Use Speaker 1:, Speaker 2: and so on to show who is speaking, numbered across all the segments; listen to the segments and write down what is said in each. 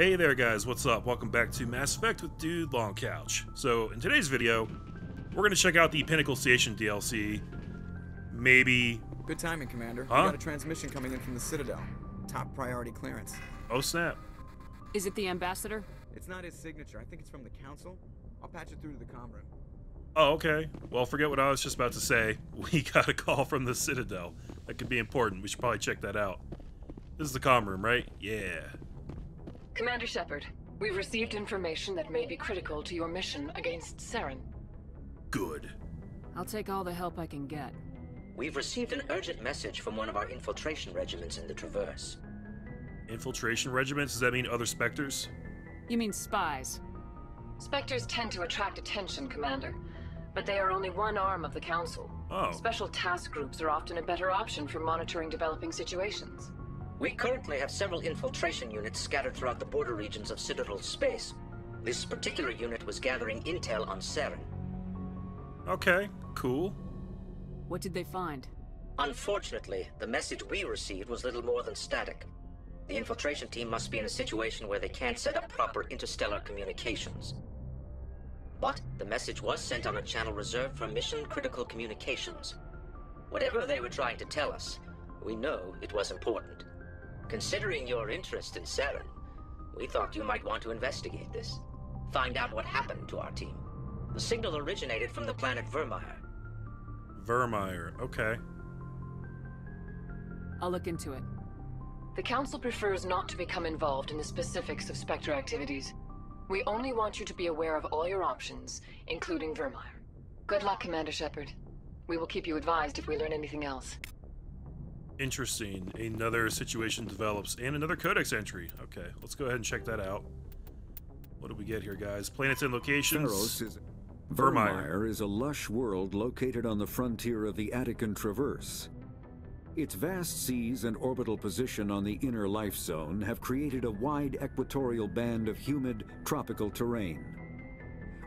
Speaker 1: Hey there guys, what's up? Welcome back to Mass Effect with Dude Long Couch. So, in today's video, we're going to check out the Pinnacle Station DLC. Maybe...
Speaker 2: Good timing, Commander.
Speaker 1: Huh?
Speaker 2: We got a transmission coming in from the Citadel. Top priority clearance.
Speaker 1: Oh snap.
Speaker 3: Is it the ambassador?
Speaker 2: It's not his signature. I think it's from the Council. I'll patch it through to the comm room.
Speaker 1: Oh, okay. Well, forget what I was just about to say. We got a call from the Citadel. That could be important. We should probably check that out. This is the comm room, right? Yeah.
Speaker 4: Commander Shepard, we've received information that may be critical to your mission against Saren.
Speaker 1: Good.
Speaker 3: I'll take all the help I can get.
Speaker 5: We've received an urgent message from one of our infiltration regiments in the Traverse.
Speaker 1: Infiltration regiments? Does that mean other Spectres?
Speaker 3: You mean spies?
Speaker 4: Spectres tend to attract attention, Commander, but they are only one arm of the Council.
Speaker 1: Oh.
Speaker 4: Special task groups are often a better option for monitoring developing situations.
Speaker 5: We currently have several infiltration units scattered throughout the border regions of Citadel space. This particular unit was gathering intel on Saren.
Speaker 1: Okay, cool.
Speaker 3: What did they find?
Speaker 5: Unfortunately, the message we received was little more than static. The infiltration team must be in a situation where they can't set up proper interstellar communications. But the message was sent on a channel reserved for mission critical communications. Whatever they were trying to tell us, we know it was important. Considering your interest in Saren, we thought you might want to investigate this. Find out what happened to our team. The signal originated from the planet Virmire.
Speaker 1: Virmire. Okay.
Speaker 3: I'll look into it.
Speaker 4: The Council prefers not to become involved in the specifics of Spectre activities. We only want you to be aware of all your options, including Virmire. Good luck, Commander Shepard. We will keep you advised if we learn anything else.
Speaker 1: Interesting. Another situation develops. And another codex entry. Okay, let's go ahead and check that out. What do we get here, guys? Planets and locations.
Speaker 6: Is. Virmire is a lush world located on the frontier of the Attican Traverse. Its vast seas and orbital position on the inner life zone have created a wide equatorial band of humid, tropical terrain.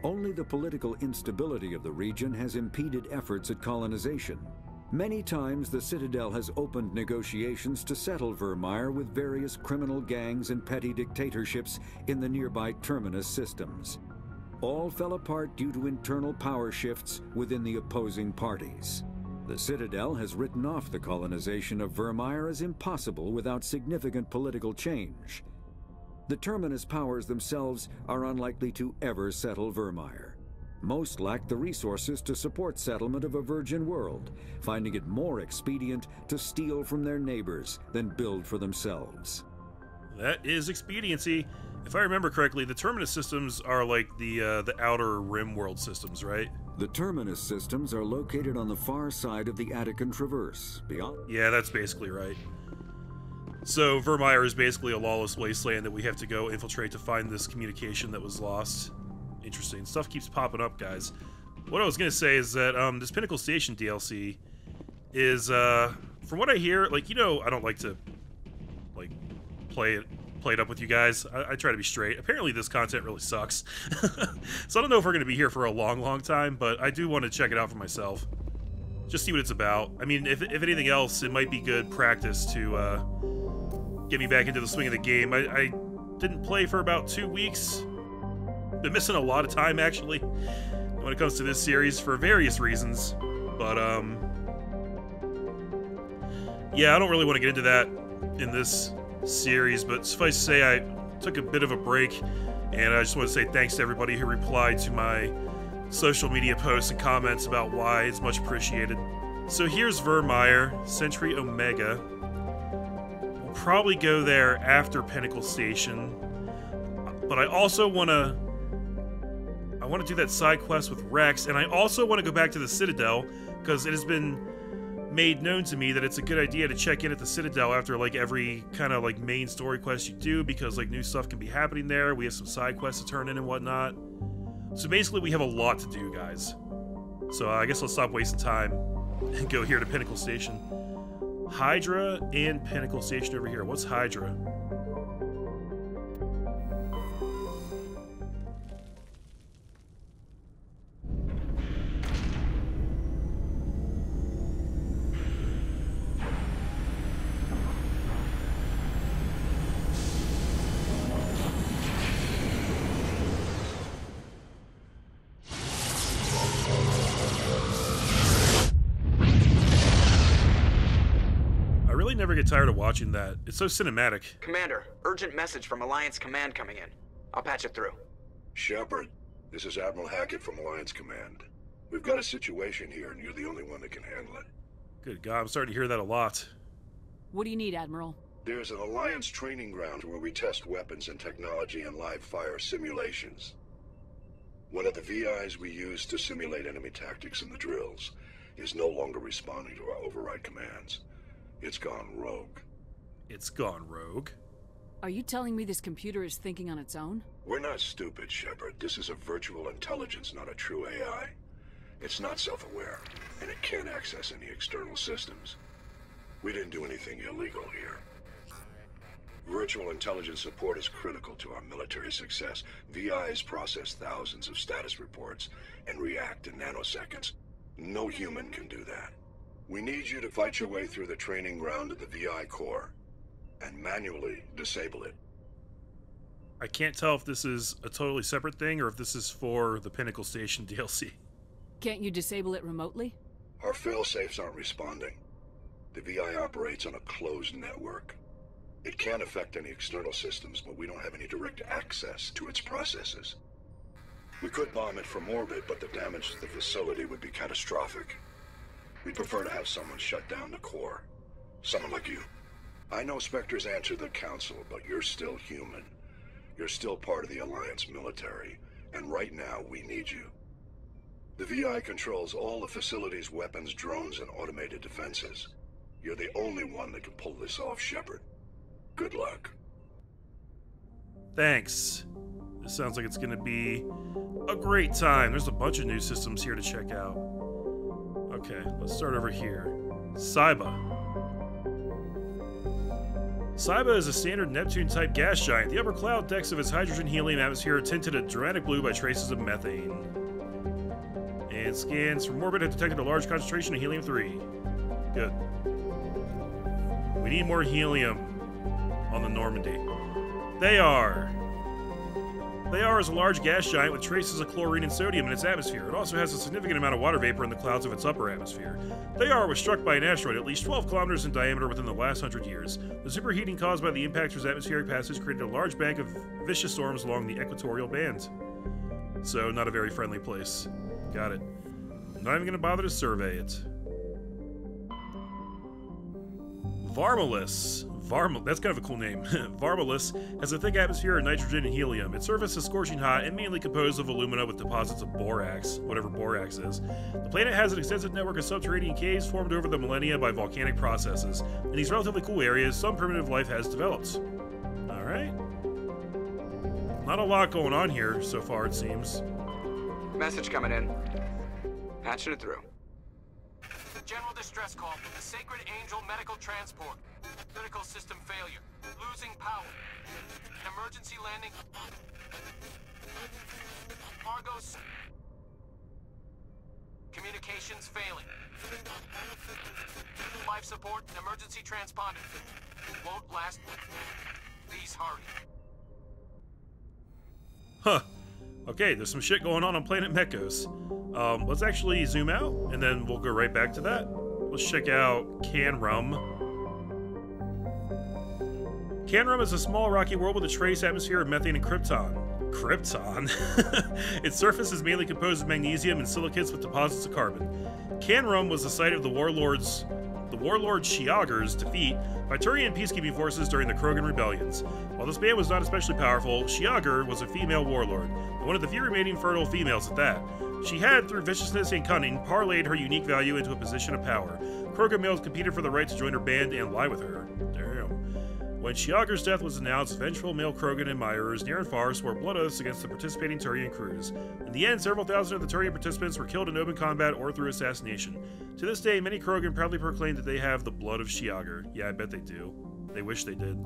Speaker 6: Only the political instability of the region has impeded efforts at colonization. Many times the Citadel has opened negotiations to settle Virmire with various criminal gangs and petty dictatorships in the nearby Terminus systems. All fell apart due to internal power shifts within the opposing parties. The Citadel has written off the colonization of Virmire as impossible without significant political change. The Terminus powers themselves are unlikely to ever settle Virmire. Most lack the resources to support settlement of a virgin world, finding it more expedient to steal from their neighbors than build for themselves.
Speaker 1: That is expediency. If I remember correctly, the Terminus systems are like the uh, the outer rim world systems, right?
Speaker 6: The Terminus systems are located on the far side of the Attican Traverse, beyond
Speaker 1: Yeah, that's basically right. So Virmire is basically a lawless wasteland that we have to go infiltrate to find this communication that was lost. Interesting. Stuff keeps popping up, guys. What I was gonna say is that um, this Pinnacle Station DLC is, uh, from what I hear, like you know, I don't like to like play it play it up with you guys. I, I try to be straight. Apparently, this content really sucks. so I don't know if we're gonna be here for a long, long time, but I do want to check it out for myself. Just see what it's about. I mean, if, if anything else, it might be good practice to uh, get me back into the swing of the game. I, I didn't play for about two weeks. Been missing a lot of time, actually, when it comes to this series for various reasons. But, um... Yeah, I don't really want to get into that in this series, but suffice to say, I took a bit of a break, and I just want to say thanks to everybody who replied to my social media posts and comments about why it's much appreciated. So here's Virmire, Sentry Omega. We'll probably go there after Pinnacle Station, but I also want to. I want to do that side quest with Rex, and I also want to go back to the Citadel because it has been made known to me that it's a good idea to check in at the Citadel after like every kind of like main story quest you do because like new stuff can be happening there. We have some side quests to turn in and whatnot. So basically, we have a lot to do, guys. So uh, I guess let's stop wasting time and go here to Pinnacle Station. Hydra and Pinnacle Station over here. What's Hydra? Watching that. It's so cinematic.
Speaker 2: Commander, urgent message from Alliance Command coming in. I'll patch it through.
Speaker 7: Shepard, this is Admiral Hackett from Alliance Command. We've got a situation here, and you're the only one that can handle it.
Speaker 1: Good God, I'm starting to hear that a lot.
Speaker 3: What do you need, Admiral?
Speaker 7: There's an Alliance training ground where we test weapons and technology in live fire simulations. One of the VIs we use to simulate enemy tactics in the drills is no longer responding to our override commands. It's gone rogue.
Speaker 1: It's gone rogue.
Speaker 3: Are you telling me this computer is thinking on its own?
Speaker 7: We're not stupid, Shepard. This is a virtual intelligence, not a true AI. It's not self-aware, and it can't access any external systems. We didn't do anything illegal here. Virtual intelligence support is critical to our military success. VIs process thousands of status reports and react in nanoseconds. No human can do that. We need you to fight your way through the training ground of the VI core and manually disable it.
Speaker 1: I can't tell if this is a totally separate thing or if this is for the Pinnacle Station DLC.
Speaker 3: Can't you disable it remotely?
Speaker 7: Our failsafes aren't responding. The VI operates on a closed network. It can't affect any external systems, but we don't have any direct access to its processes. We could bomb it from orbit, but the damage to the facility would be catastrophic. We'd prefer to have someone shut down the core. Someone like you. I know Spectres answer the Council, but you're still human. You're still part of the Alliance military, and right now we need you. The VI controls all the facility's weapons, drones, and automated defenses. You're the only one that can pull this off, Shepard. Good luck.
Speaker 1: Thanks. This sounds like it's going to be a great time. There's a bunch of new systems here to check out. Okay, let's start over here. Saiba. Saiba is a standard Neptune-type gas giant. The upper cloud decks of its hydrogen-helium atmosphere are tinted a dramatic blue by traces of methane. And scans from orbit have detected a large concentration of helium-3. Good. We need more helium on the Normandy. They are. Are is a large gas giant with traces of chlorine and sodium in its atmosphere. It also has a significant amount of water vapor in the clouds of its upper atmosphere. They are was struck by an asteroid at least 12 kilometers in diameter within the last hundred years. The superheating caused by the impactor's atmospheric passage created a large bank of vicious storms along the equatorial band. So, not a very friendly place. Got it. I'm not even going to bother to survey it. Varmalis. Varm that's kind of a cool name. Varmalus has a thick atmosphere of nitrogen and helium. Its surface is scorching hot and mainly composed of alumina with deposits of borax, whatever borax is. The planet has an extensive network of subterranean caves formed over the millennia by volcanic processes. In these relatively cool areas, some primitive life has developed. Alright. Not a lot going on here so far, it seems.
Speaker 2: Message coming in. Patching it through.
Speaker 8: General distress call from the Sacred Angel Medical Transport. Critical system failure. Losing power. An emergency landing. Argos. Communications failing. Life support and emergency transponder. Won't last. Please hurry.
Speaker 1: Huh. Okay, there's some shit going on on Planet Mechos. Um, let's actually zoom out, and then we'll go right back to that. Let's check out Canrum. Canrum is a small rocky world with a trace atmosphere of methane and krypton. Krypton? its surface is mainly composed of magnesium and silicates with deposits of carbon. Canrum was the site of the warlords the warlord Shiager's defeat by Turian peacekeeping forces during the Krogan rebellions. While this band was not especially powerful, Shiager was a female warlord, one of the few remaining fertile females at that. She had, through viciousness and cunning, parlayed her unique value into a position of power. Krogan males competed for the right to join her band and lie with her. Damn. When Shiager's death was announced, vengeful male Krogan admirers near and far swore blood oaths against the participating Turian crews. In the end, several thousand of the Turian participants were killed in open combat or through assassination. To this day, many Krogan proudly proclaim that they have the blood of Shiager. Yeah, I bet they do. They wish they did.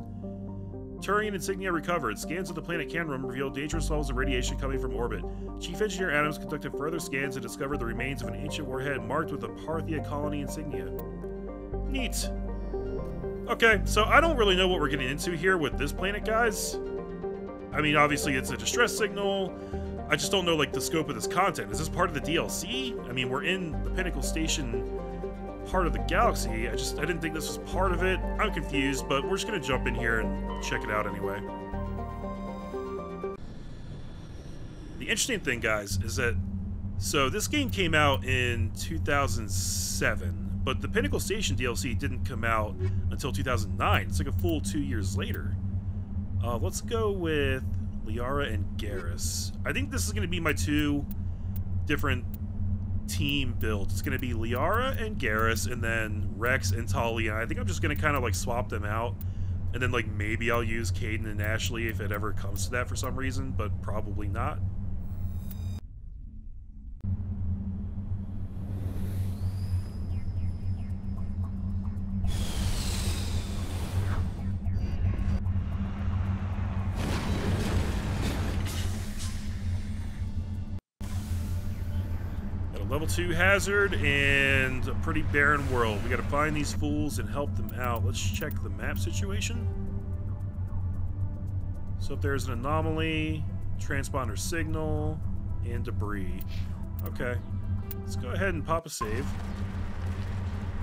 Speaker 1: Turian insignia recovered. Scans of the planet Canrum revealed dangerous levels of radiation coming from orbit. Chief Engineer Adams conducted further scans and discovered the remains of an ancient warhead marked with the Parthia colony insignia. Neat. Okay, so I don't really know what we're getting into here with this planet, guys. I mean, obviously it's a distress signal. I just don't know, like, the scope of this content. Is this part of the DLC? I mean, we're in the Pinnacle Station part of the galaxy. I just I didn't think this was part of it. I'm confused, but we're just gonna jump in here and check it out anyway. The interesting thing, guys, is that so this game came out in 2007, but the Pinnacle Station DLC didn't come out until 2009. It's like a full two years later. Uh, let's go with Liara and Garrus. I think this is going to be my two different team builds. It's going to be Liara and Garrus, and then Rex and Talia. I think I'm just going to kind of like swap them out. And then like maybe I'll use Kaidan and Ashley if it ever comes to that for some reason, but probably not. Level 2 hazard and a pretty barren world. We gotta find these fools and help them out. Let's check the map situation. So if there's an anomaly, transponder signal, and debris. Okay. Let's go ahead and pop a save.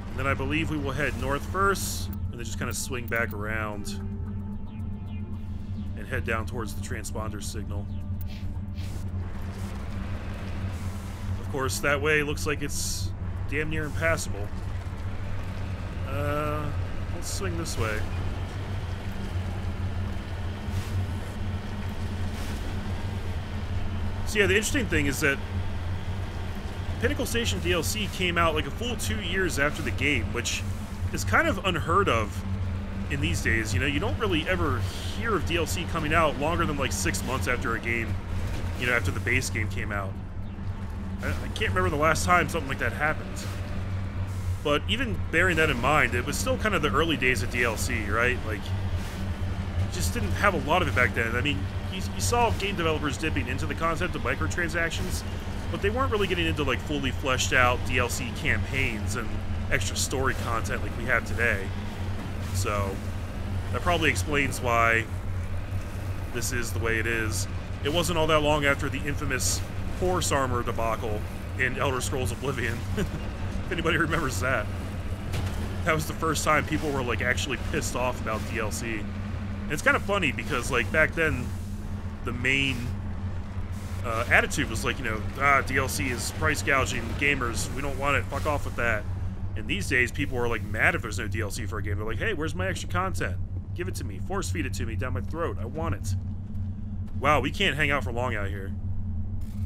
Speaker 1: And then I believe we will head north first, and then just kind of swing back around and head down towards the transponder signal. Course, that way looks like it's damn near impassable. Uh, let's swing this way. So yeah, the interesting thing is that Pinnacle Station DLC came out like a full two years after the game, which is kind of unheard of in these days. You know, you don't really ever hear of DLC coming out longer than like six months after a game, you know, after the base game came out. I, can't remember the last time something like that happened. But even bearing that in mind, it was still kind of the early days of DLC, right? Like, just didn't have a lot of it back then. I mean, you, you saw game developers dipping into the concept of microtransactions, but they weren't really getting into like fully fleshed out DLC campaigns and extra story content like we have today. So that probably explains why this is the way it is. It wasn't all that long after the infamous horse armor debacle in Elder Scrolls Oblivion. if anybody remembers that. That was the first time people were like actually pissed off about DLC. And it's kind of funny because like back then the main uh, attitude was like, you know, ah, DLC is price gouging gamers. We don't want it. Fuck off with that. And these days, people are like mad if there's no DLC for a game. They're like, hey, where's my extra content? Give it to me. Force feed it to me down my throat. I want it. Wow, we can't hang out for long out here.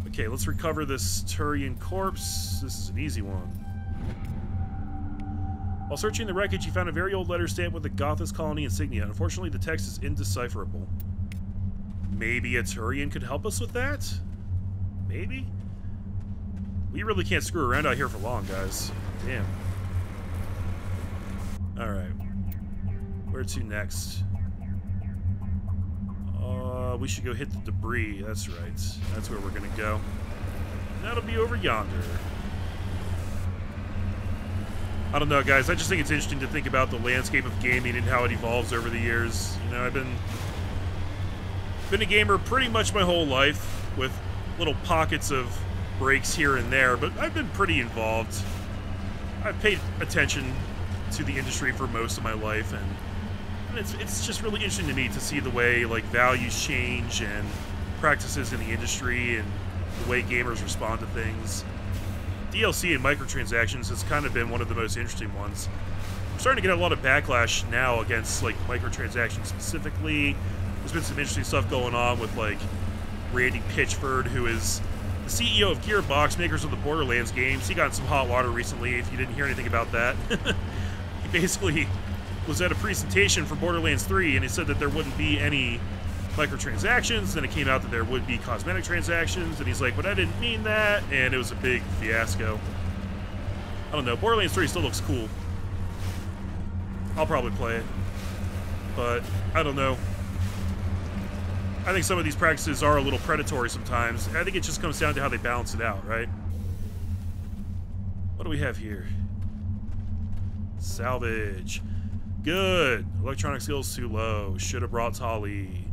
Speaker 1: Okay, let's recover this Turian corpse. This is an easy one. While searching the wreckage, he found a very old letter stamped with the Gothis colony insignia. Unfortunately, the text is indecipherable. Maybe a Turian could help us with that? Maybe? We really can't screw around out here for long, guys. Damn. Alright. Where to next? We should go hit the debris. That's right. That's where we're gonna go. That'll be over yonder. I don't know, guys. I just think it's interesting to think about the landscape of gaming and how it evolves over the years. You know, I've been been a gamer pretty much my whole life, with little pockets of breaks here and there, but I've been pretty involved. I've paid attention to the industry for most of my life, and it's, it's just really interesting to me to see the way like values change and practices in the industry and the way gamers respond to things. DLC and microtransactions has kind of been one of the most interesting ones. I'm starting to get a lot of backlash now against like microtransactions specifically. There's been some interesting stuff going on with like Randy Pitchford, who is the CEO of Gearbox, makers of the Borderlands games. He got in some hot water recently. If you didn't hear anything about that, he basically was at a presentation for Borderlands 3 and he said that there wouldn't be any microtransactions. Then it came out that there would be cosmetic transactions, and he's like, but I didn't mean that, and it was a big fiasco. I don't know. Borderlands 3 still looks cool. I'll probably play it. But, I don't know. I think some of these practices are a little predatory sometimes. I think it just comes down to how they balance it out, right? What do we have here? Salvage. Good. Electronic skills too low. Should have brought Tali.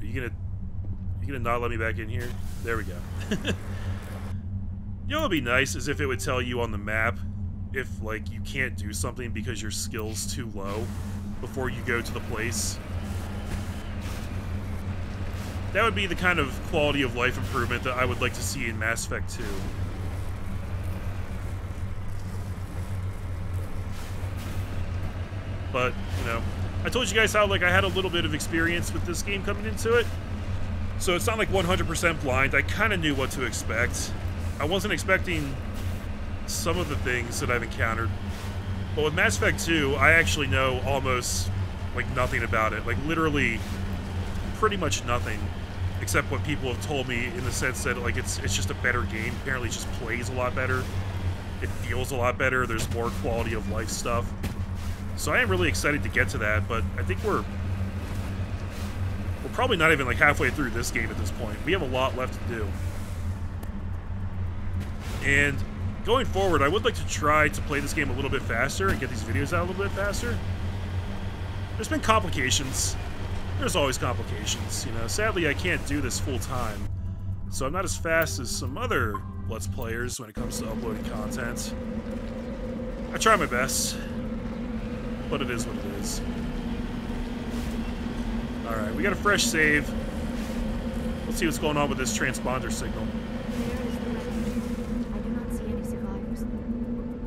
Speaker 1: Are you gonna... Are you gonna not let me back in here? There we go. You know would be nice is if it would tell you on the map if, like, you can't do something because your skill's too low before you go to the place. That would be the kind of quality of life improvement that I would like to see in Mass Effect 2. But, you know, I told you guys how, like, I had a little bit of experience with this game coming into it. So it's not like 100% blind. I kind of knew what to expect. I wasn't expecting some of the things that I've encountered. But with Mass Effect 2, I actually know almost, like, nothing about it. Like, literally, pretty much nothing. Except what people have told me in the sense that, like, it's, it's just a better game. Apparently it just plays a lot better. It feels a lot better. There's more quality of life stuff. So I am really excited to get to that, but I think we're we're probably not even like halfway through this game at this point. We have a lot left to do. And going forward, I would like to try to play this game a little bit faster and get these videos out a little bit faster. There's been complications. There's always complications, you know. Sadly, I can't do this full time, so I'm not as fast as some other Let's Players when it comes to uploading content. I try my best but it is what it is. Alright, we got a fresh save. Let's see what's going on with this transponder signal.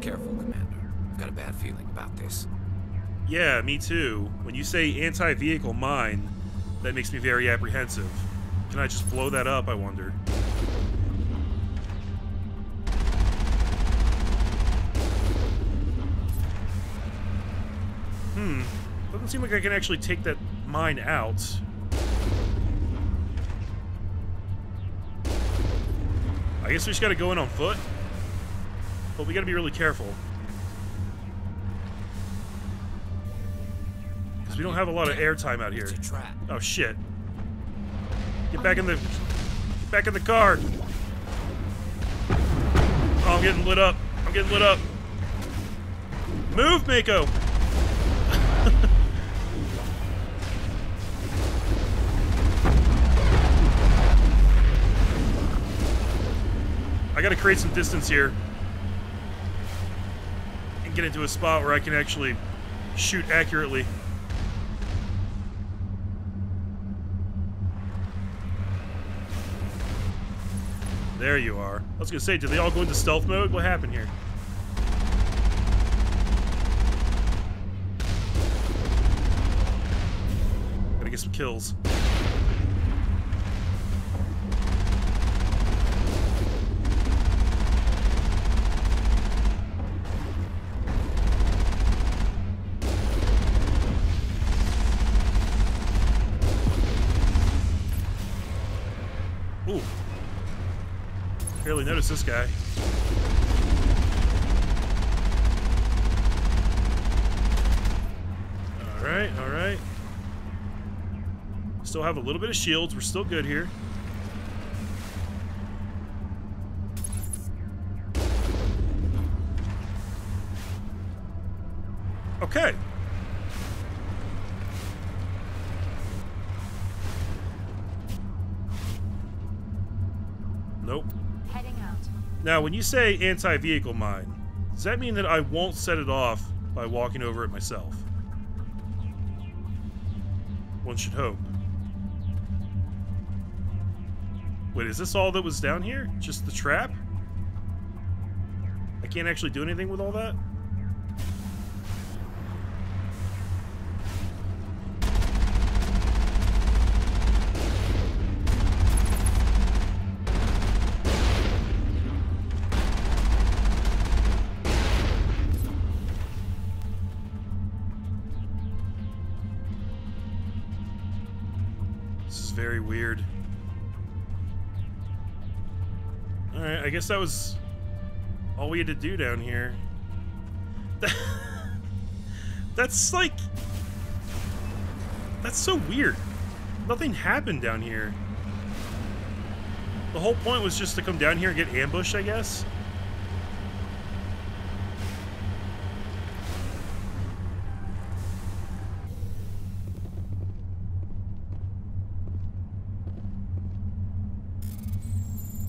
Speaker 9: Careful, Commander. I've got a bad feeling about this.
Speaker 1: Yeah, me too. When you say anti-vehicle mine, that makes me very apprehensive. Can I just blow that up, I wonder? Hmm. Doesn't seem like I can actually take that mine out. I guess we just gotta go in on foot. But we gotta be really careful. Because we don't have a lot of airtime out here. Oh shit. Get back in the get back in the car. Oh, I'm getting lit up. I'm getting lit up. Move, Mako! I gotta create some distance here. And get into a spot where I can actually shoot accurately. There you are. I was gonna say, did they all go into stealth mode? What happened here? Gotta get some kills. This guy. Alright, alright. Still have a little bit of shields. We're still good here. Okay. Now, when you say anti-vehicle mine, does that mean that I won't set it off by walking over it myself? One should hope. Wait, is this all that was down here? Just the trap? I can't actually do anything with all that? Guess that was all we had to do down here. That's like... That's so weird. Nothing happened down here. The whole point was just to come down here and get ambushed, I guess?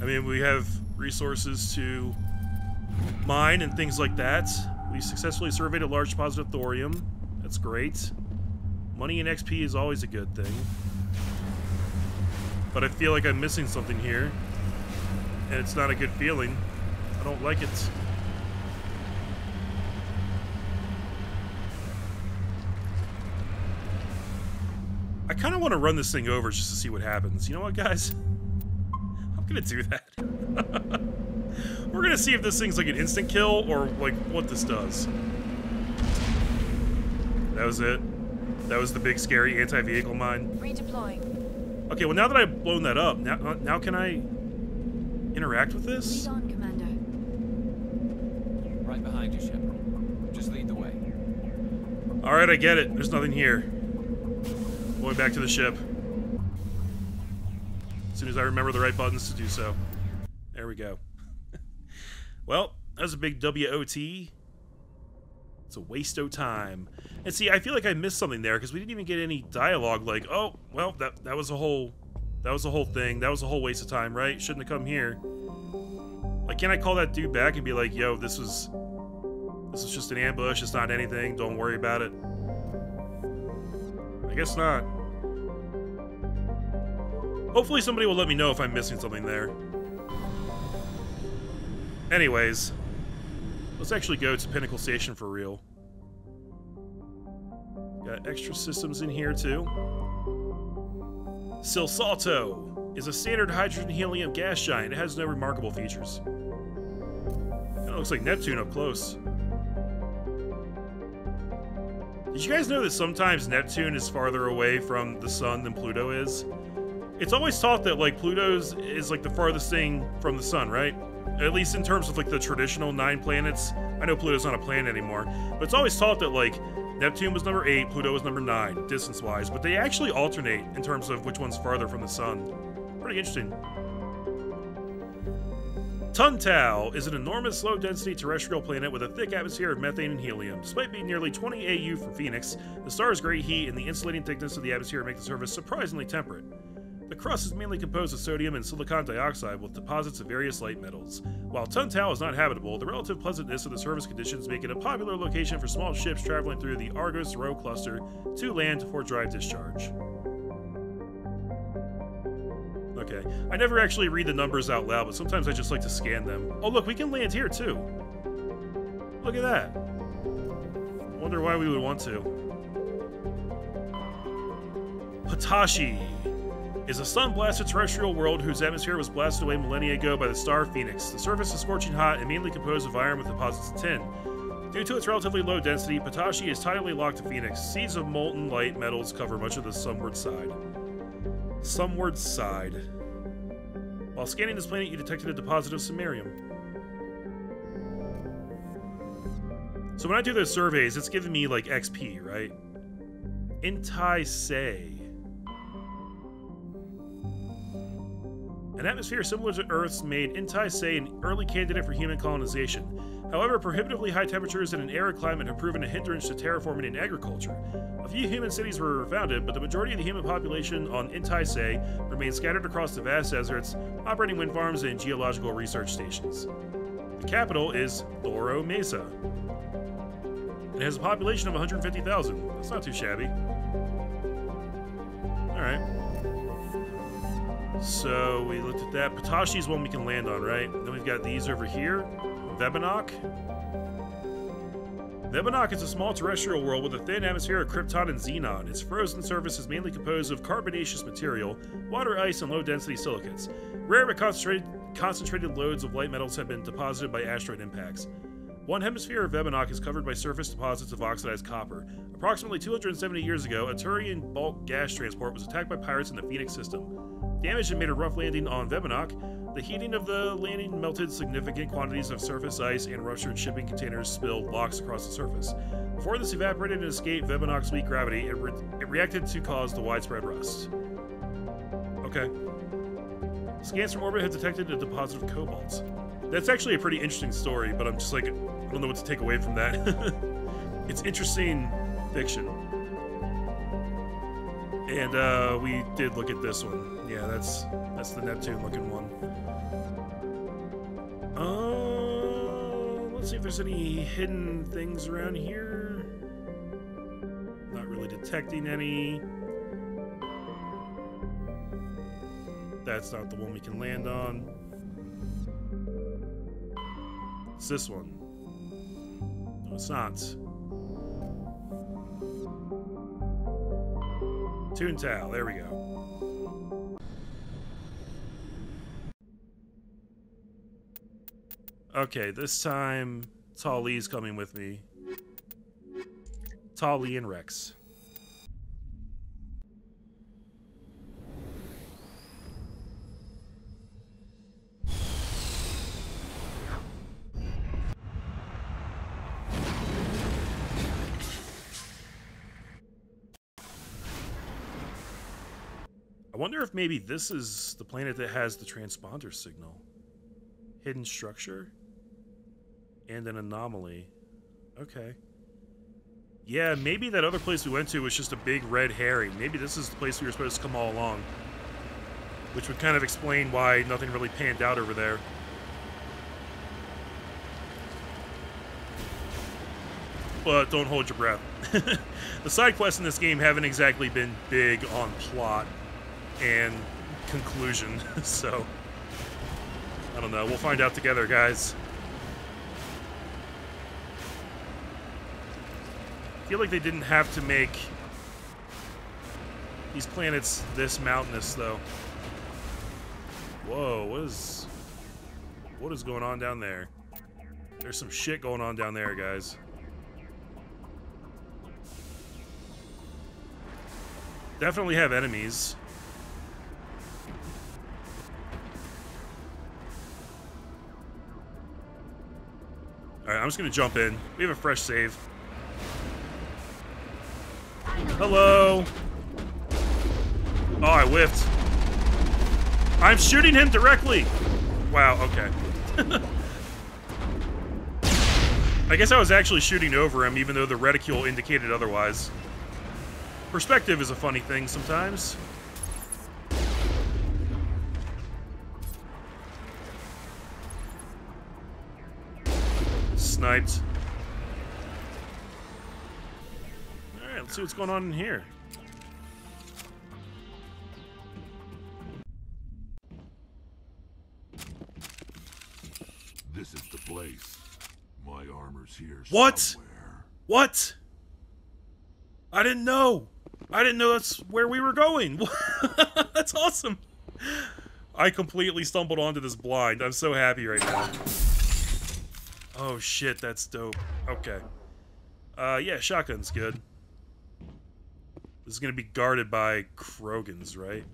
Speaker 1: I mean, we have resources to mine and things like that. We successfully surveyed a large deposit of thorium. That's great. Money and XP is always a good thing. But I feel like I'm missing something here. And it's not a good feeling. I don't like it. I kind of want to run this thing over just to see what happens. You know what, guys? I'm going to do that. We're going to see if this thing's like an instant kill or like what this does. That was it. That was the big scary anti-vehicle mine.
Speaker 10: Redeploying.
Speaker 1: Okay, well now that I've blown that up, now uh, now can I interact with this?
Speaker 10: Lead on, Commander.
Speaker 9: Right behind you, Shepard. Just lead the way.
Speaker 1: All right, I get it. There's nothing here. Going back to the ship. As soon as I remember the right buttons to do so. There we go. well, that was a big WOT. It's a waste of time. And see, I feel like I missed something there because we didn't even get any dialogue like, oh, well, that that was a whole that was a whole thing. That was a whole waste of time, right? Shouldn't have come here. Like, can I call that dude back and be like, yo, this was this is just an ambush, it's not anything, don't worry about it. I guess not. Hopefully somebody will let me know if I'm missing something there. Anyways, let's actually go to Pinnacle Station for real. Got extra systems in here too. Silsalto is a standard hydrogen helium gas giant. It has no remarkable features. Kinda looks like Neptune up close. Did you guys know that sometimes Neptune is farther away from the sun than Pluto is? It's always thought that like Pluto's is like the farthest thing from the sun, right? At least in terms of like the traditional nine planets. I know Pluto's not a planet anymore, but it's always thought that like Neptune was number eight, Pluto was number nine, distance-wise, but they actually alternate in terms of which one's farther from the sun. Pretty interesting. Tuntau is an enormous low-density terrestrial planet with a thick atmosphere of methane and helium. Despite being nearly 20 AU from Phoenix, the star's great heat and the insulating thickness of the atmosphere make the surface surprisingly temperate. The crust is mainly composed of sodium and silicon dioxide with deposits of various light metals. While Tuntau is not habitable, the relative pleasantness of the surface conditions make it a popular location for small ships traveling through the Argos Rho cluster to land for dry discharge. Okay, I never actually read the numbers out loud, but sometimes I just like to scan them. Oh look, we can land here too. Look at that. Wonder why we would want to. Patashi is a sun-blasted terrestrial world whose atmosphere was blasted away millennia ago by the star Phoenix. The surface is scorching hot and mainly composed of iron with deposits of tin. Due to its relatively low density, Patashi is tidally locked to Phoenix. Seeds of molten light metals cover much of the sunward side. Sunward side. While scanning this planet, you detected a deposit of samarium. So when I do those surveys, it's giving me like XP, right? Intai Say. An atmosphere similar to Earth's made Intai Say an early candidate for human colonization. However, prohibitively high temperatures and an arid climate have proven a hindrance to terraforming and agriculture. A few human cities were founded, but the majority of the human population on Intai Say remains scattered across the vast deserts, operating wind farms and geological research stations. The capital is Loro Mesa. It has a population of 150,000. That's not too shabby. Alright. So we looked at that. Patashi is one we can land on, right? Then we've got these over here. Vebinok. Vebinok is a small terrestrial world with a thin atmosphere of krypton and xenon. Its frozen surface is mainly composed of carbonaceous material, water ice, and low-density silicates. Rare but concentrated, concentrated loads of light metals have been deposited by asteroid impacts. One hemisphere of Vebinok is covered by surface deposits of oxidized copper. Approximately 270 years ago, a Turian bulk gas transport was attacked by pirates in the Phoenix system. Damage had made a rough landing on Vebinok. The heating of the landing melted significant quantities of surface ice, and ruptured shipping containers spilled locks across the surface. Before this evaporated and escaped Vebinok's weak gravity, it, re it reacted to cause the widespread rust. Okay. Scans from orbit have detected a deposit of cobalt. That's actually a pretty interesting story, but I'm just like, I don't know what to take away from that. it's interesting fiction. And uh, we did look at this one. Yeah, that's that's the Neptune looking one. Uh, let's see if there's any hidden things around here. Not really detecting any. That's not the one we can land on. It's this one. No, it's not. Toontown, there we go. Okay, this time Tali's coming with me. Tali and Rex. I wonder if maybe this is the planet that has the transponder signal. Hidden structure? And an anomaly. Okay. Yeah, maybe that other place we went to was just a big red herring. Maybe this is the place we were supposed to come all along. Which would kind of explain why nothing really panned out over there. But don't hold your breath. the side quests in this game haven't exactly been big on plot and conclusion, so... I don't know. We'll find out together, guys. Feel like they didn't have to make these planets this mountainous, though. Whoa, what is... What is going on down there? There's some shit going on down there, guys. Definitely have enemies. Alright, I'm just gonna jump in. We have a fresh save. Hello! Oh, I whiffed. I'm shooting him directly! Wow, okay. I guess I was actually shooting over him, even though the reticule indicated otherwise. Perspective is a funny thing sometimes. Sniped. Let's see what's going on in here.
Speaker 11: This is the place. My armor's here
Speaker 1: What?
Speaker 11: somewhere.
Speaker 1: What? I didn't know. I didn't know that's where we were going. that's awesome. I completely stumbled onto this blind. I'm so happy right now. Oh shit, that's dope. Okay. Uh, yeah, shotgun's good. This is gonna be guarded by Krogans, right?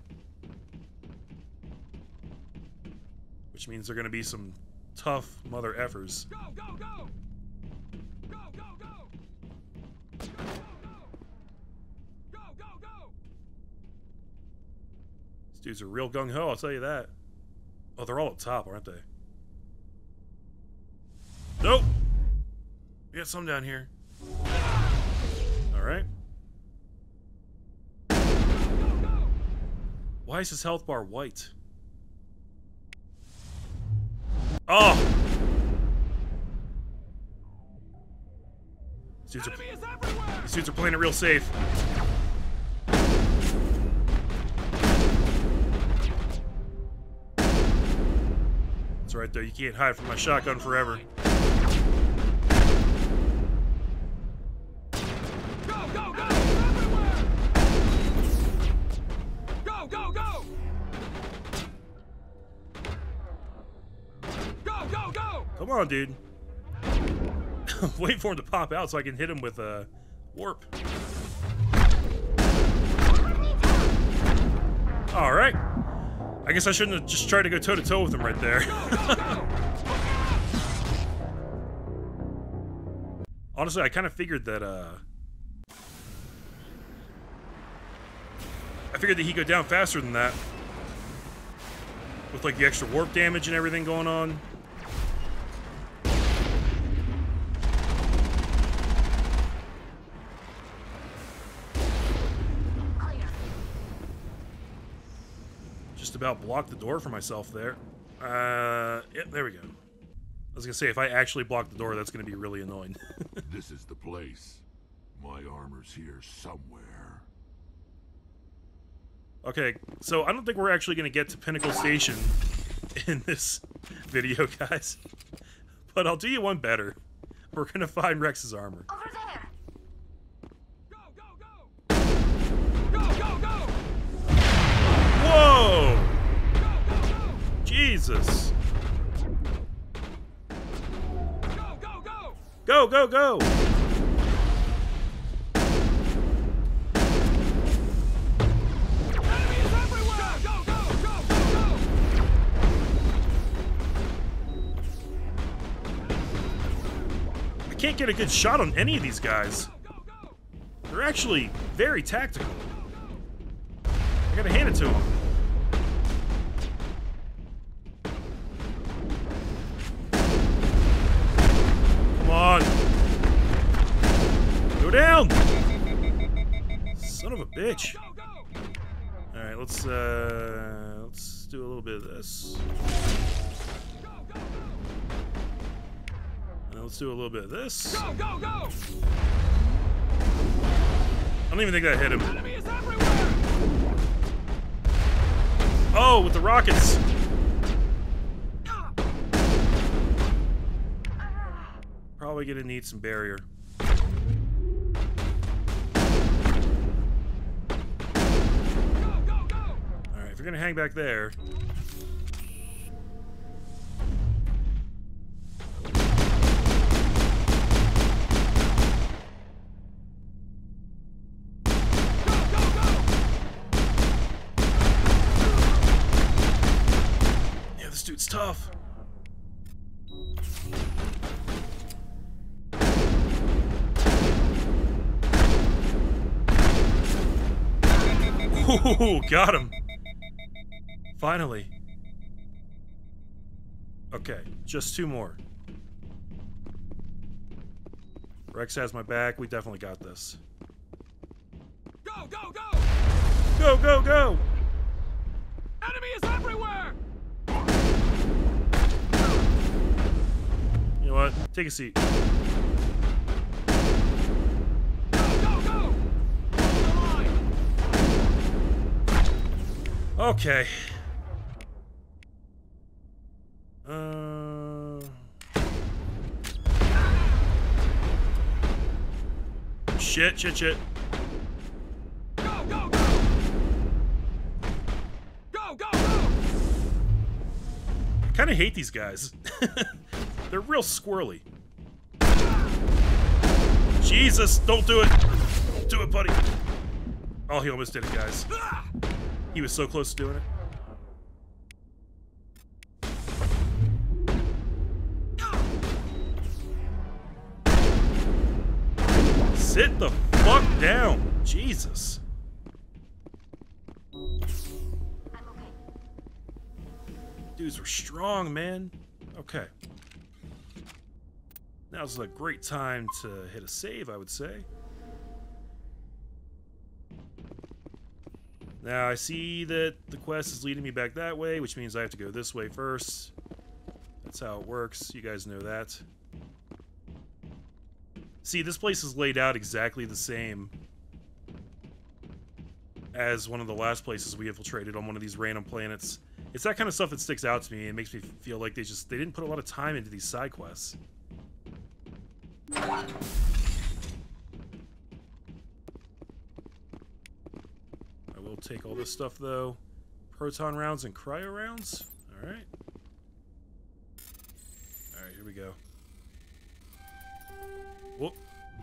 Speaker 1: Which means they're gonna be some tough mother effers.
Speaker 8: Go, go, go! Go, go, go! Go, go, go!
Speaker 1: These dudes are real gung ho, I'll tell you that. Oh, they're all up top, aren't they? Nope. We got some down here. Alright. Why is his health bar white? Oh! These dudes are, these dudes are playing it real safe. It's right there. You can't hide from my shotgun forever. On, dude. Wait for him to pop out so I can hit him with a warp. All right. I guess I shouldn't have just tried to go toe to toe with him right there. Honestly, I kind of figured that. uh... I figured that he'd go down faster than that, with like the extra warp damage and everything going on. About blocked the door for myself there. Uh, yep, there we go. I was gonna say, if I actually block the door, that's gonna be really annoying.
Speaker 11: this is the place. My armor's here somewhere.
Speaker 1: Okay, so I don't think we're actually gonna get to Pinnacle Station in this video, guys. But I'll do you one better. We're gonna find Wrex's armor.
Speaker 8: Over there.
Speaker 1: Jesus!
Speaker 8: Go, go, go.
Speaker 1: Go, go, go! I can't get a good shot on any of these guys. They're actually very tactical. I gotta hand it to them. Go down! Son of a bitch. Alright, let's uh let's do a little bit of this. And let's do a little bit of this.
Speaker 8: Go, go, go.
Speaker 1: I don't even think that hit him. Oh, with the rockets! Probably gonna need some barrier. You're gonna hang back there. Yeah, this dude's tough. Ooh, got him. Finally. Okay, just two more. Wrex has my back. We definitely got this.
Speaker 8: Go, go, go.
Speaker 1: Go, go, go!
Speaker 8: Enemies everywhere.
Speaker 1: You know what? Take a seat.
Speaker 8: Go, go, go. Hold the line.
Speaker 1: Okay. Uh. Shit, shit, shit.
Speaker 8: Go, go, go. Go, go, go.
Speaker 1: I Kind of hate these guys. They're real squirrely. Jesus, don't do it. Don't do it, buddy. Oh, he almost did it, guys. He was so close to doing it. Sit the fuck down. Jesus. Dudes were strong, man. Okay. Now's a great time to hit a save, I would say. Now, I see that the quest is leading me back that way, which means I have to go this way first. That's how it works. You guys know that. See, this place is laid out exactly the same as one of the last places we infiltrated on one of these random planets. It's that kind of stuff that sticks out to me and makes me feel like they just they didn't put a lot of time into these side quests. I will take all this stuff though. Proton rounds and cryo rounds. All right. All right, here we go.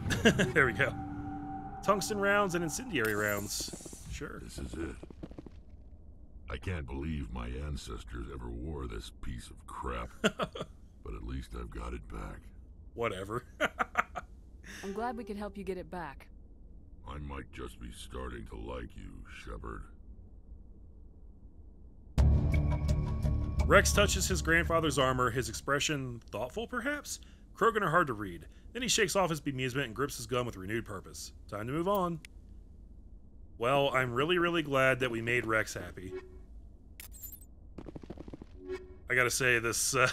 Speaker 1: there we go. Tungsten rounds and incendiary rounds. Sure.
Speaker 11: This is it. I can't believe my ancestors ever wore this piece of crap. but at least I've got it back.
Speaker 1: Whatever.
Speaker 3: I'm glad we could help you get it back.
Speaker 11: I might just be starting to like you, Shepard.
Speaker 1: Wrex touches his grandfather's armor, his expression thoughtful, perhaps? Krogan are hard to read. Then he shakes off his bemusement and grips his gun with renewed purpose. Time to move on. Well, I'm really, really glad that we made Wrex happy. I gotta say, this, uh,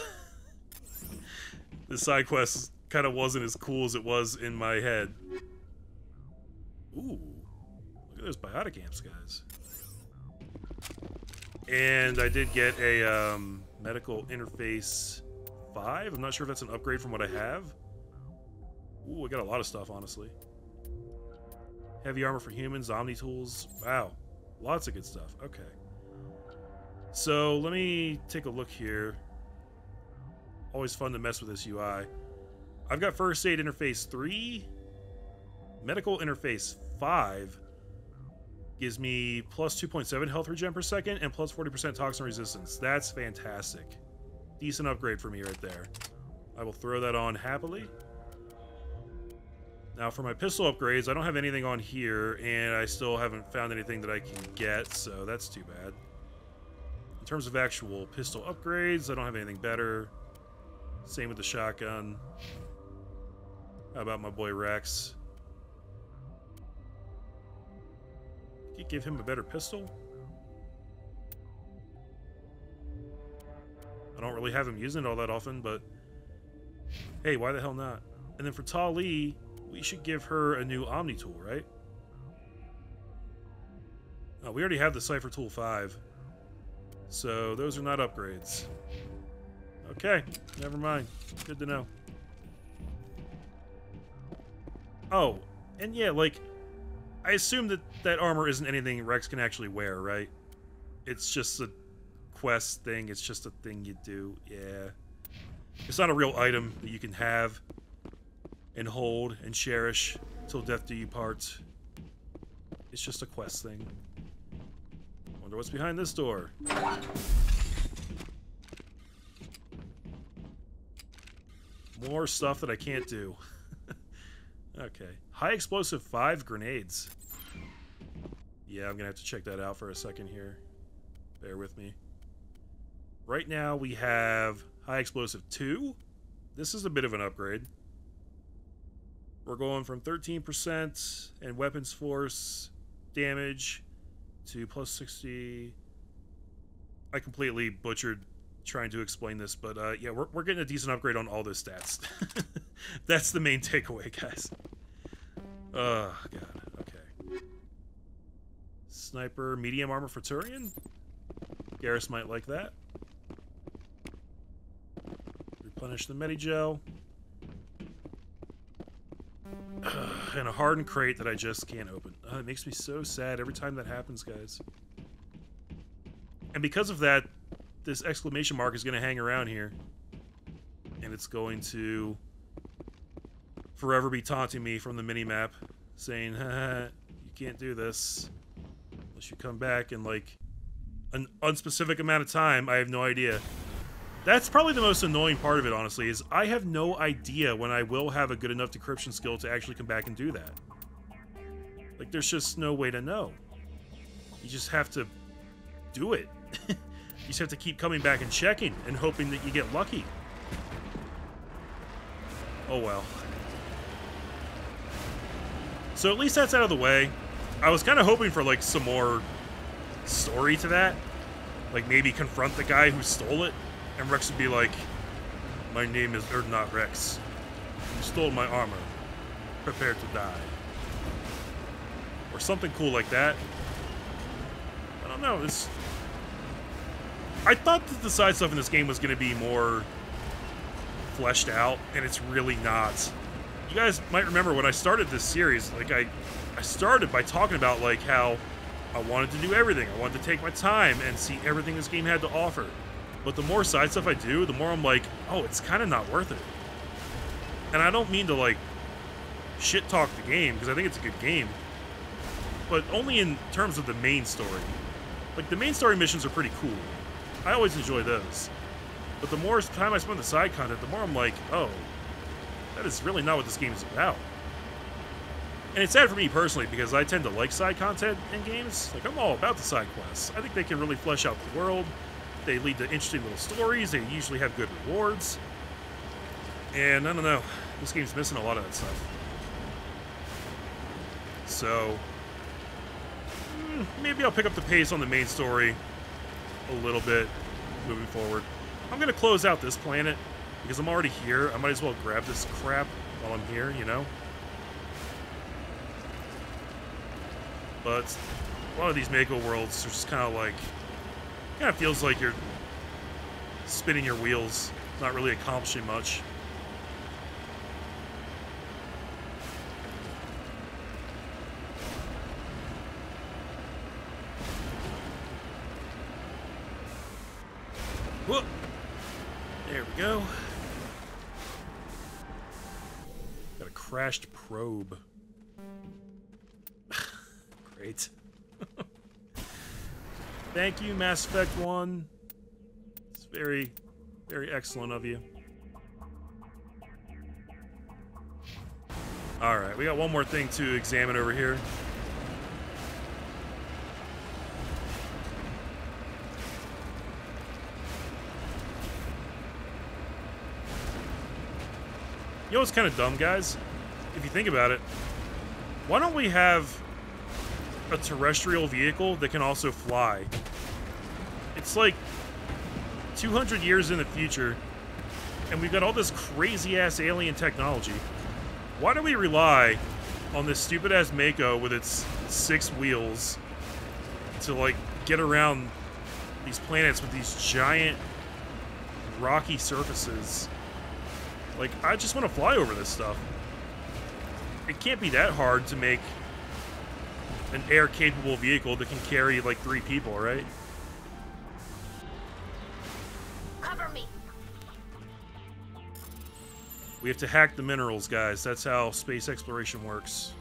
Speaker 1: the side quest kind of wasn't as cool as it was in my head. Ooh, look at those biotic amps, guys. And I did get a um, medical interface 5. I'm not sure if that's an upgrade from what I have. Ooh, I got a lot of stuff, honestly. Heavy armor for humans, Omni tools. Wow. Lots of good stuff. Okay. So let me take a look here. Always fun to mess with this UI. I've got first aid interface 3, medical interface 5, gives me plus 2.7 health regen per second and plus 40% toxin resistance. That's fantastic. Decent upgrade for me right there. I will throw that on happily. Now for my pistol upgrades, I don't have anything on here, and I still haven't found anything that I can get, so that's too bad. In terms of actual pistol upgrades, I don't have anything better. Same with the shotgun. How about my boy Wrex? Can you give him a better pistol? I don't really have him using it all that often, but hey, why the hell not? And then for Tali, we should give her a new Omni tool, right? Oh, we already have the Cypher Tool 5. So those are not upgrades. Okay, never mind. Good to know. Oh, and yeah, like, I assume that that armor isn't anything Wrex can actually wear, right? It's just a quest thing. It's just a thing you do. Yeah. It's not a real item that you can have and hold and cherish till death do you part. It's just a quest thing. Wonder what's behind this door. More stuff that I can't do. okay. High explosive 5 grenades. Yeah, I'm gonna have to check that out for a second here. Bear with me. Right now we have high explosive 2. This is a bit of an upgrade. We're going from 13% and weapons force damage to plus 60. I completely butchered trying to explain this, but uh, yeah, we're, we're getting a decent upgrade on all those stats. That's the main takeaway, guys. Oh, God. Okay. Sniper, medium armor for Turian. Garrus might like that. Replenish the Medigel. And a hardened crate that I just can't open. Uh, it makes me so sad every time that happens, guys. And because of that, this exclamation mark is going to hang around here. And it's going to forever be taunting me from the minimap, saying, you can't do this. Unless you come back in, like, an unspecific amount of time. I have no idea. That's probably the most annoying part of it, honestly, is I have no idea when I will have a good enough decryption skill to actually come back and do that. Like, there's just no way to know. You just have to do it. you just have to keep coming back and checking and hoping that you get lucky. Oh well. So at least that's out of the way. I was kind of hoping for, like, some more story to that. Like, maybe confront the guy who stole it and Wrex would be like, My name is Urdnot Wrex. You stole my armor. Prepare to die. Or something cool like that. I don't know. It's. I thought that the side stuff in this game was going to be more fleshed out, and it's really not. You guys might remember when I started this series, like I, I started by talking about like how I wanted to do everything. I wanted to take my time and see everything this game had to offer. But the more side stuff I do, the more I'm like, oh, it's kind of not worth it. And I don't mean to like shit talk the game because I think it's a good game, but only in terms of the main story. Like the main story missions are pretty cool. I always enjoy those. But the more time I spend the side content, the more I'm like, oh, that is really not what this game is about. And it's sad for me personally because I tend to like side content in games. Like I'm all about the side quests. I think they can really flesh out the world. They lead to interesting little stories. They usually have good rewards. And I don't know, this game's missing a lot of that stuff. So, hmm, maybe I'll pick up the pace on the main story a little bit moving forward. I'm going to close out this planet Because I'm already here, I might as well grab this crap while I'm here, you know? But a lot of these Mako worlds are just kind of like, kind of feels like you're spinning your wheels, not really accomplishing much. Whoop! There we go. Got a crashed probe. Thank you, Mass Effect 1. It's very, very excellent of you. Alright, we got one more thing to examine over here. You know what's kind of dumb, guys? If you think about it, why don't we have a terrestrial vehicle that can also fly? It's like 200 years in the future, and we've got all this crazy-ass alien technology. Why do we rely on this stupid-ass Mako with its six wheels to, like, get around these planets with these giant rocky surfaces? Like, I just want to fly over this stuff. It can't be that hard to make an air-capable vehicle that can carry, like, three people, right? We have to hack the minerals, guys. That's how space exploration works.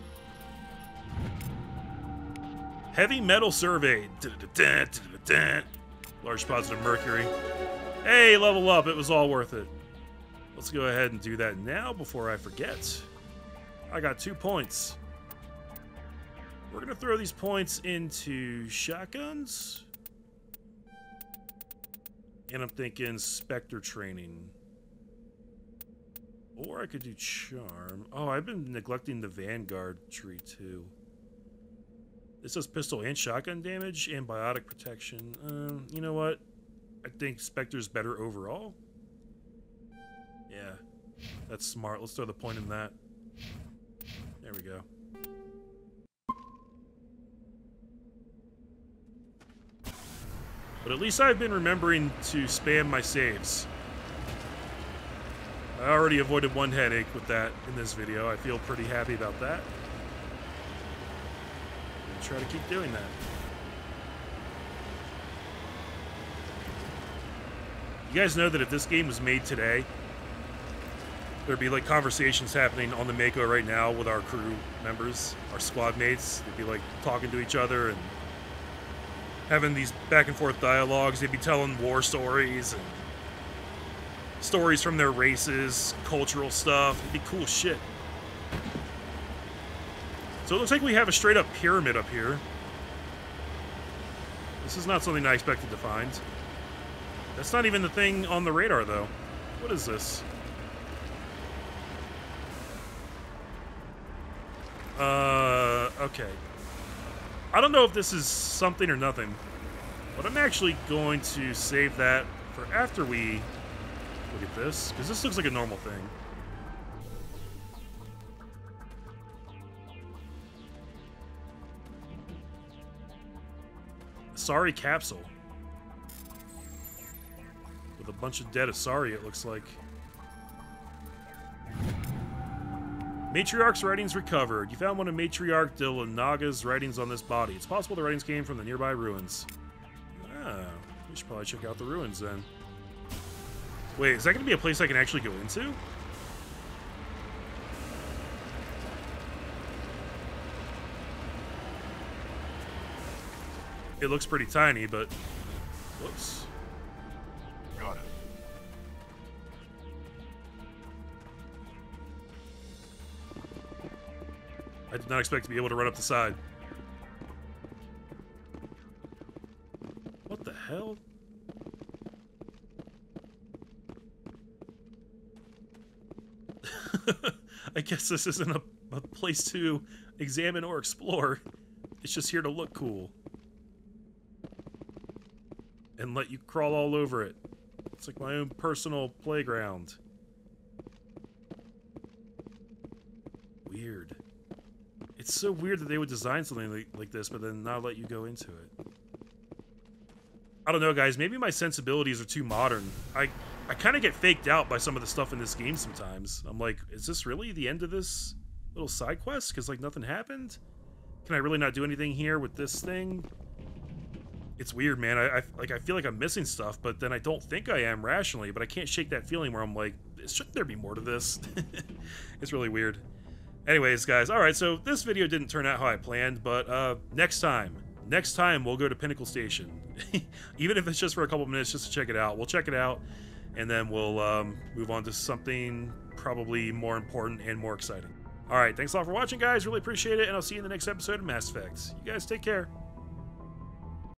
Speaker 1: Heavy metal survey. Large positive mercury. Hey, level up. It was all worth it. Let's go ahead and do that now before I forget. I got two points. We're going to throw these points into shotguns. And I'm thinking Spectre training. Or I could do Charm. Oh, I've been neglecting the Vanguard tree too. This says pistol and shotgun damage and biotic protection. Um, you know what? I think Spectre's better overall. Yeah, that's smart. Let's throw the point in that. There we go. But at least I've been remembering to spam my saves. I already avoided one headache with that in this video. I feel pretty happy about that. And try to keep doing that. You guys know that if this game was made today, there'd be like conversations happening on the Mako right now with our crew members, our squad mates. They'd be like talking to each other and having these back and forth dialogues. They'd be telling war stories and stories from their races, cultural stuff. It'd be cool shit. So it looks like we have a straight up pyramid up here. This is not something I expected to find. That's not even the thing on the radar, though. What is this? Uh, okay. I don't know if this is something or nothing, but I'm actually going to save that for after we look at this, because this looks like a normal thing. Asari capsule. With a bunch of dead Asari, it looks like. Matriarch's writings recovered. You found one of Matriarch Dilinaga's writings on this body. It's possible the writings came from the nearby ruins. Ah, we should probably check out the ruins then. Wait, is that going to be a place I can actually go into? It looks pretty tiny, but... Whoops.
Speaker 11: Got it.
Speaker 1: I did not expect to be able to run up the side. What the hell? guess this isn't a, a place to examine or explore. It's just here to look cool. And let you crawl all over it. It's like my own personal playground. Weird. It's so weird that they would design something like, like this, but then not let you go into it. I don't know, guys. Maybe my sensibilities are too modern. I I kind of get faked out by some of the stuff in this game sometimes. I'm like, is this really the end of this little side quest? Because like nothing happened. Can I really not do anything here with this thing? It's weird, man. I, I like I feel like I'm missing stuff, but then I don't think I am rationally. But I can't shake that feeling where I'm like, shouldn't there be more to this? it's really weird. Anyways, guys, all right. So this video didn't turn out how I planned, but uh, next time, next time we'll go to Pinnacle Station, even if it's just for a couple minutes, just to check it out. We'll check it out, and then we'll um, move on to something probably more important and more exciting. All right, thanks a lot for watching, guys. Really appreciate it, and I'll see you in the next episode of Mass Effect. You guys take care.